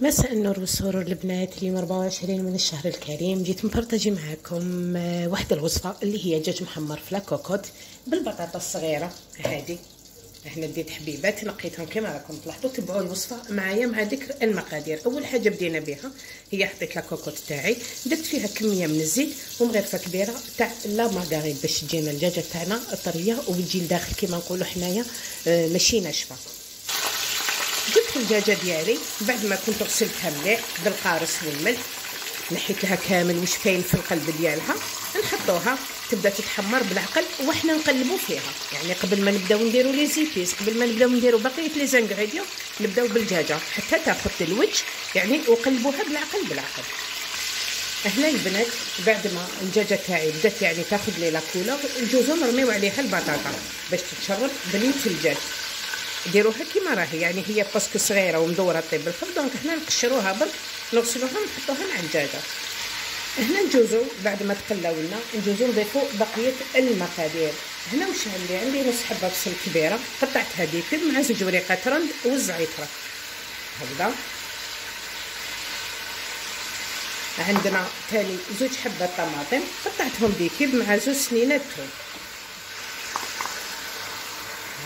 مساء النور والسرور البنات اليوم 24 من الشهر الكريم. جيت مبرتجي معاكم آه، واحدة الوصفة اللي هي دجاج محمر في لاكوكوت بالبطاطا الصغيرة. هذه هنا ديت حبيبات نقيتهم كما راكم تلاحظوا. تبعوا الوصفة معايا مع ذكر المقادير. أول حاجة بدينا بها هي حطيت لاكوكوت تاعي درت فيها كمية من الزيت ومغرفة كبيرة تاع لا مارغرين باش تجينا الدجاجة تاعنا طريه وتجي لداخل كما نقولوا حنايا آه، ماشي ناشفه جبت الدجاجة ديالي بعد ما كنت غسلتها مليح بالقارص والملح نحيت لها كامل واش كاين في القلب ديالها نحطوها تبدا تتحمر بالعقل وحنا نقلبوا فيها. يعني قبل ما نبداو نديروا les épices قبل ما نبداو نديروا بقية les ingrédients نبداو بالدجاجة حتى تاخذ الوجه يعني وقلبوها بالعقل بالعقل. هنا البنات بعد ما الدجاجة تاعي بدات يعني تاخذ لي la couleur نجوزو نرميو عليها البطاطا باش تتشرب بالمثلجات ديروها كيما راهي. يعني هي parce que صغيرة ومدورة تطيب بالخف donc حنا نقشروها برك نغسلوها ونحطوها مع الدجاجة. هنا نجوزو بعد ما تقلاو لنا نجوزو نضيفو بقية المقادير. هنا واش عندي؟ عندي نص حبة بصل كبيرة قطعتها des cubes مع زوج وريقات رند والزعتره هكذا. عندنا تاني زوج حبات طماطم قطعتهم des cubes مع زوج سنينات ثوم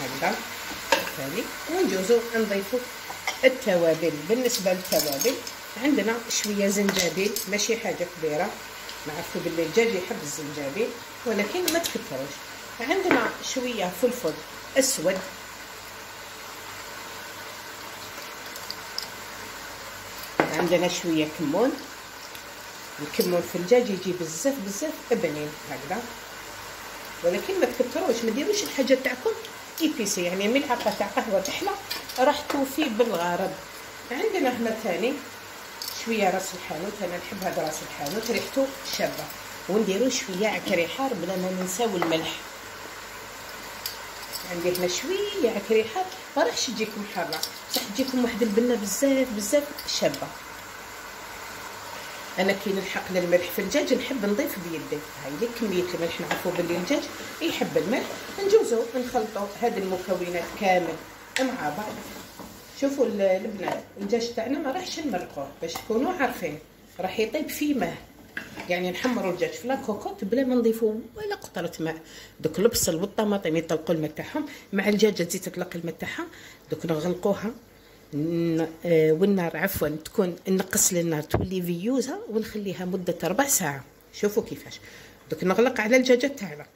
هكذا. ثاني ونجوزو نضيفو التوابل. بالنسبة للتوابل عندنا شوية زنجبيل ماشي حاجة كبيرة. نعرفوا باللي الدجاج يحب الزنجبيل ولكن ما تكثروش عندنا شوية فلفل أسود. عندنا شوية كمون. الكمون في الدجاج يجي بزاف بزاف بنين هكذا. ولكن ما تكثروش ما ديروش الحاجة تاعكم ايبيسي يعني ملعقه تاع قهوه تحلى راح توفي بالغرض. عندنا هنا ثاني شوية رأس الحانوت أنا نحب هذا رأس الحانوت ريحته شابة. ونديرو شوية عكري حار بلا ما ننساو الملح. عندي هنا شوية عكري حار ما راحش تجيكم حارة. بصح تجيكم واحد البنة بزاف بزاف شابة. أنا كي نلحق للملح في الدجاج نحب نضيف بيدي. هاي كمية الملح نعرفوا باللي الدجاج يحب الملح. نجوزو نخلطوا هذه المكونات كامل مع بعض. شوفوا البنات الدجاج تاعنا ما راحش نمرقوه باش تكونوا عارفين. راح يطيب في ماء. يعني نحمروا الدجاج في لاكوكوت بلا ما نضيفوا ولا قطرة ماء. دوك البصل والطماطم يطلقوا الماء تاعهم. مع الدجاجه تزيد تطلق الماء تاعها. دوك نغلقوها. والنار عفوا تكون نقص للنار تولي veilleuse ونخليها مدة ربع ساعة. شوفوا كيفاش. دوك نغلق على الدجاجة تاعنا.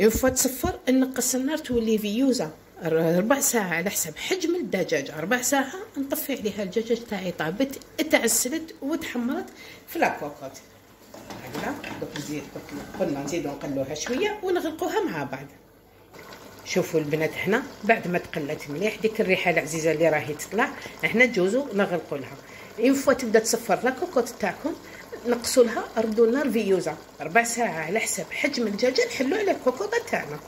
une fois تصفر نقص النار تولي veilleuse ربع ساعة على حسب حجم الدجاجة. ربع ساعة نطفي عليها الدجاجة تاعي طابت تعسلت وتحمرت في la cocotte هكذا. دوك نزيد قلنا نزيدو نقلوها شوية ونغلقوها مع بعض. شوفوا البنات هنا بعد ما تقلت مليح ديك الريحة العزيزة اللي راهي تطلع هنا تجوزو نغلقوا لها. une fois تبدا تصفر la cocotte تاعكم نقصوا لها ردوا النار veilleuse ربع ساعة على حسب حجم الدجاجة نحلو على الكوكوطه تاعنا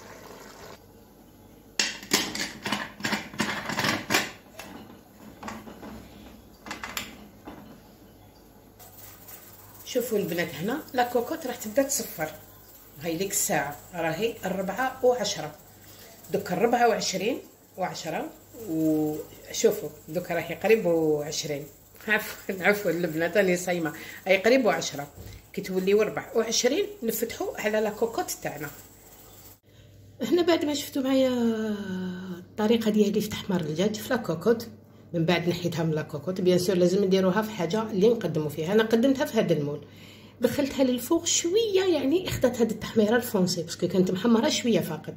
شوفوا البنات هنا la cocotte راح تبدا تصفر. هاي ديك الساعة راهي الربعة وعشرة. الربعة وعشرين وعشرة. وشوفوا دوك راهي قريب وعشرين. عفوا عفوا البنات راني صايمة. أي قريب وعشرة. كي توليو ربع وعشرين نفتحوا على la cocotte تاعنا. هنا بعد ما شفتوا معايا الطريقة ديالي في تحمر الدجاج في la cocotte من بعد نحيتها من la cocotte bien sûr لازم نديروها في حاجة اللي نقدموا فيها. أنا قدمتها في هذا ال moule. دخلتها لل four شوية يعني أخذت هذه التحميرة ال foncée parce que كانت محمرة شوية فقط.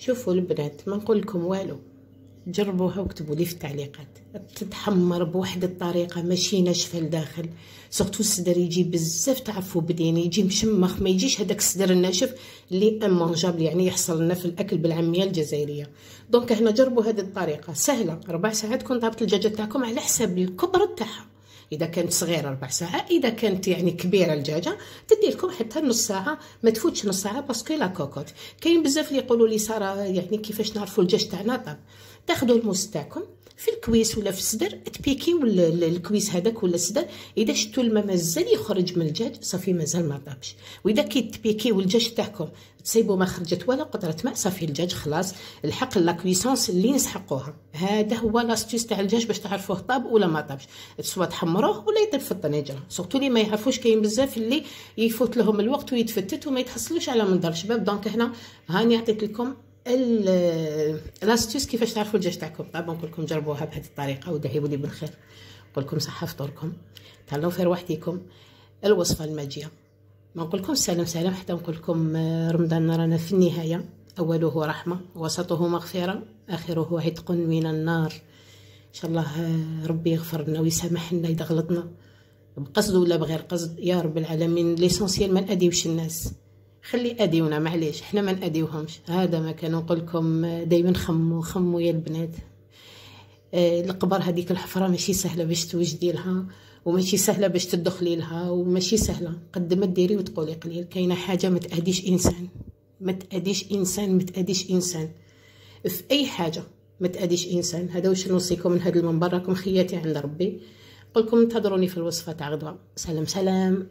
شوفوا البنات ما نقول لكم والو. جربوها وكتبوا لي في التعليقات. تتحمر بواحد الطريقة ماشي ناشفة لداخل. surtout الصدر يجي بزاف تعرفوا بدين يجي مشمخ ما يجيش هذاك الصدر الناشف اللي immangeable يعني يحصل لنا في الأكل بالعامية الجزائرية. donc هنا جربوا هذه الطريقة. سهلة ربع ساعات تكون طابت الدجاجة تاعكم على حساب الكبر تاعها. إذا كانت صغيرة ربع ساعة إذا كانت يعني كبيرة الدجاجه تدي لكم حتى نص ساعة ما تفوتش نص ساعة parce que la cocotte. كاين بزاف اللي يقولوا لي سارة يعني كيفاش نعرفوا الدجاج تاعنا؟ طاب تاخذوا الموس تاعكم في ال cuisse ولا في الصدر تبيكيو ال cuisse هذاك ولا الصدر. إذا شفتوا الماء مازال يخرج من الدجاج صافي مازال ما طابش. وإذا كي تبيكيو الدجاج تاعكم تسيبوا ما خرجت ولا قطرة ماء صافي الدجاج خلاص الحق la cuisson اللي نسحقوها هذا هو l'astuce تاع الدجاج باش تعرفوه طاب ولا ما طابش. soit تحمروه ولا يطيب في الطنجره surtout اللي ما يعرفوش كاين بزاف اللي يفوت لهم الوقت ويتفتت وما يتحصلوش على منظر. شباب donc هنا هاني عطيت لكم l'astuce كيفاش تعرفوا الدجاج تاعكم؟ طاب نقول لكم جربوها بهذه الطريقة ودعيوا لي بالخير. نقول لكم صحة فطوركم. تهلاو في رواحتكم الوصفة الجاية ما نقول لكم سلام سلام حتى نقول لكم آه، رمضان رانا في النهاية. أوله رحمة وسطه مغفرة آخره عتق من النار. إن شاء الله آه، ربي يغفر لنا ويسامح لنا اذا غلطنا بقصد ولا بغير قصد؟ يا رب العالمين ليسونسيال ما ناديوش الناس. خلي أديونا معليش حنا ما نأديوهمش. هذا ما كان نقول لكم آه، دائما خمو خمو يا البنات. القبر هذيك الحفرة ماشي سهلة باش توجدي لها وماشي سهلة باش تدخلي لها وماشي سهلة. قد ما ديري وتقولي قليل كاينة حاجة ما تأديش إنسان. ما تأديش إنسان ما تأديش إنسان. في أي حاجة ما تأديش إنسان. هذا واش نوصيكم من هذا المنبر؟ راكم خياتي عند ربي. قلكم انتظروني في الوصفة تاع غدوة. سلام سلام.